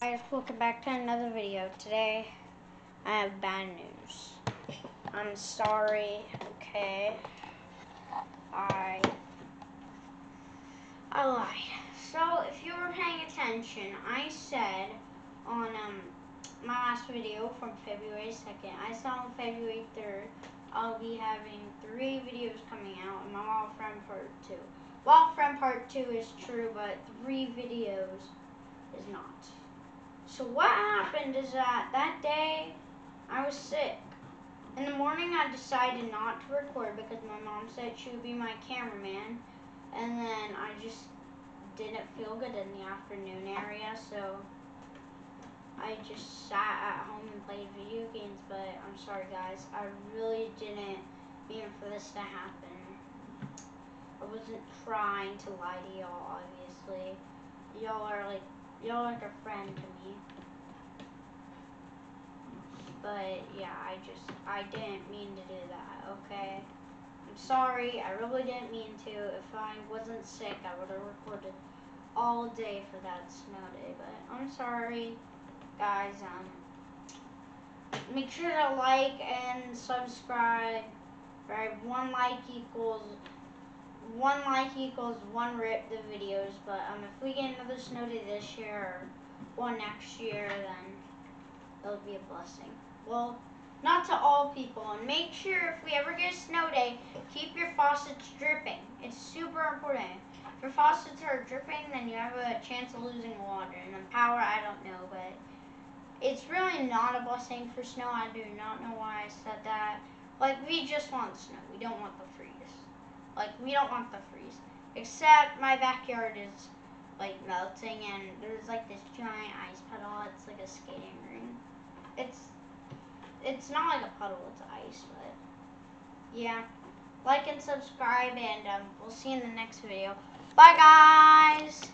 Guys, welcome back to another video. Today, I have bad news. I'm sorry, okay? I, I lied. So, if you were paying attention, I said on um, my last video from February 2nd, I said on February 3rd, I'll be having three videos coming out in my Wild Friend Part 2. Wild Friend Part 2 is true, but three videos is not. So what happened is that that day I was sick. In the morning I decided not to record because my mom said she would be my cameraman and then I just didn't feel good in the afternoon area so I just sat at home and played video games but I'm sorry guys I really didn't mean for this to happen. I wasn't trying to lie to y'all obviously. Y'all are like y'all like a friend to me. But yeah, I just I didn't mean to do that, okay? I'm sorry, I really didn't mean to. If I wasn't sick, I would have recorded all day for that snow day, but I'm sorry, guys. Um, make sure to like and subscribe. Right, one like equals one like equals one rip the videos. But um, if we get another snow day this year or one next year, then it'll be a blessing. Well, not to all people. And make sure if we ever get a snow day, keep your faucets dripping. It's super important. If your faucets are dripping, then you have a chance of losing water. And then power, I don't know, but it's really not a blessing for snow. I do not know why I said that. Like, we just want snow. We don't want the freeze. Like, we don't want the freeze. Except my backyard is, like, melting, and there's, like, this giant ice puddle. It's like a skating ring. It's, it's not like a puddle. It's ice, but, yeah. Like and subscribe, and um, we'll see you in the next video. Bye, guys!